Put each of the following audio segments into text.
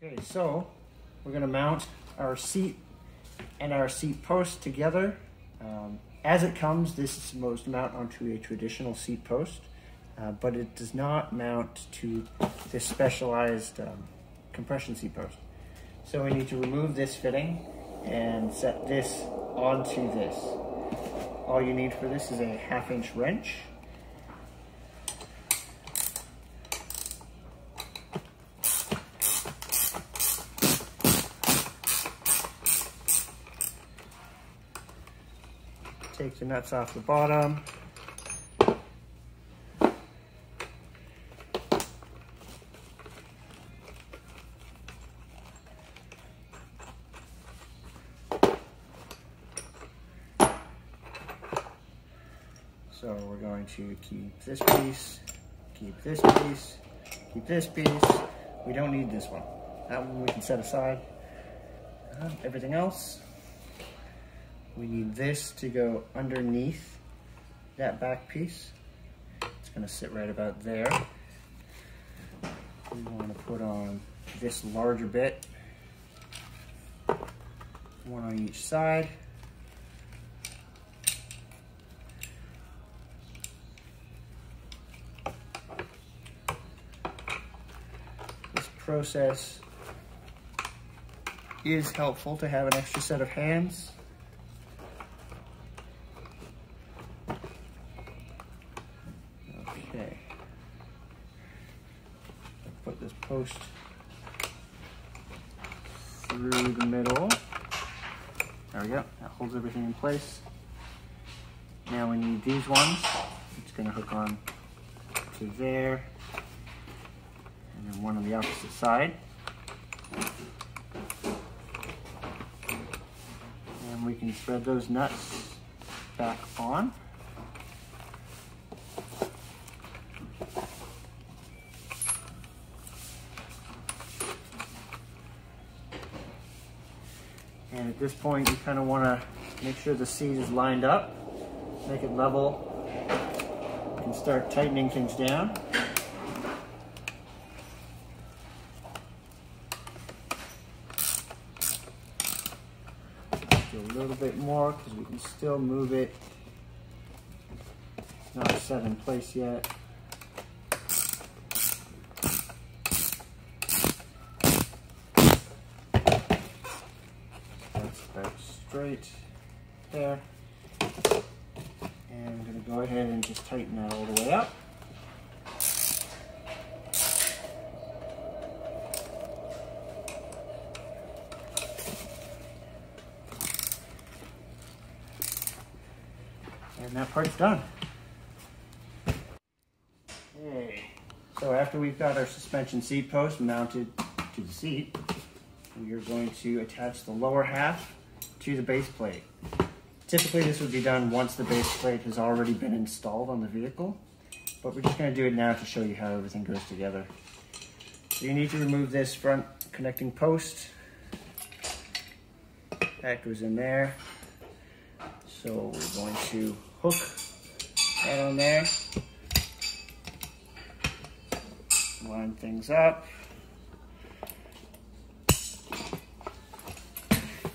Okay, so we're gonna mount our seat and our seat post together. Um, as it comes, this is supposed to mount onto a traditional seat post, uh, but it does not mount to this specialized um, compression seat post. So we need to remove this fitting and set this onto this. All you need for this is a half inch wrench. Take the nuts off the bottom. So we're going to keep this piece, keep this piece, keep this piece. We don't need this one. That one we can set aside. Uh, everything else, we need this to go underneath that back piece. It's gonna sit right about there. We wanna put on this larger bit, one on each side. This process is helpful to have an extra set of hands. Put this post through the middle. There we go, that holds everything in place. Now we need these ones. It's gonna hook on to there. And then one on the opposite side. And we can thread those nuts back on. And at this point, you kind of want to make sure the seat is lined up, make it level. and start tightening things down. Do a little bit more because we can still move it. Not set in place yet. About straight there. And I'm gonna go ahead and just tighten that all the way up. And that part's done. Okay, so after we've got our suspension seat post mounted to the seat, we are going to attach the lower half to the base plate. Typically this would be done once the base plate has already been installed on the vehicle, but we're just gonna do it now to show you how everything goes together. So you need to remove this front connecting post. That goes in there. So we're going to hook that on there. Line things up.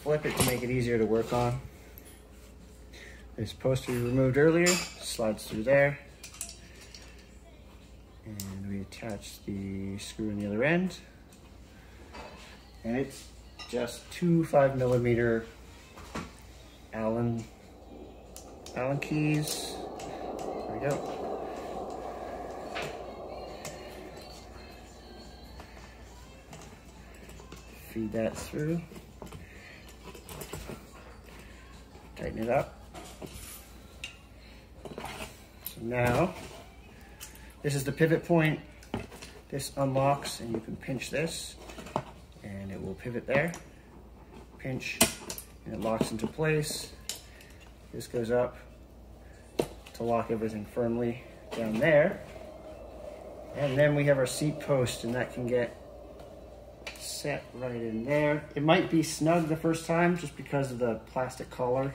Flip it to make it easier to work on. This post we removed earlier slides through there. And we attach the screw in the other end. And it's just two five millimeter Allen Allen keys. There we go. Feed that through. Tighten it up. So now, this is the pivot point. This unlocks and you can pinch this and it will pivot there. Pinch and it locks into place. This goes up to lock everything firmly down there. And then we have our seat post and that can get set right in there. It might be snug the first time just because of the plastic collar.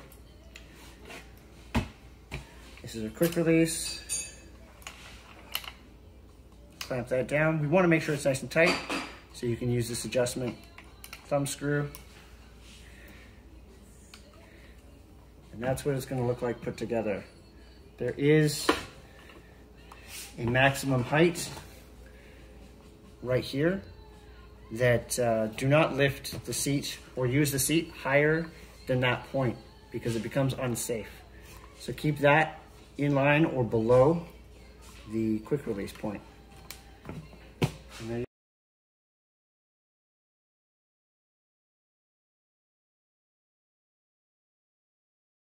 This is a quick release. Clamp that down. We want to make sure it's nice and tight. So you can use this adjustment thumb screw. And that's what it's gonna look like put together. There is a maximum height right here that uh, do not lift the seat or use the seat higher than that point because it becomes unsafe. So keep that in line or below the quick release point.